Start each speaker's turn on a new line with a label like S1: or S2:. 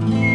S1: Yeah.